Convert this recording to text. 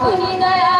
不应该啊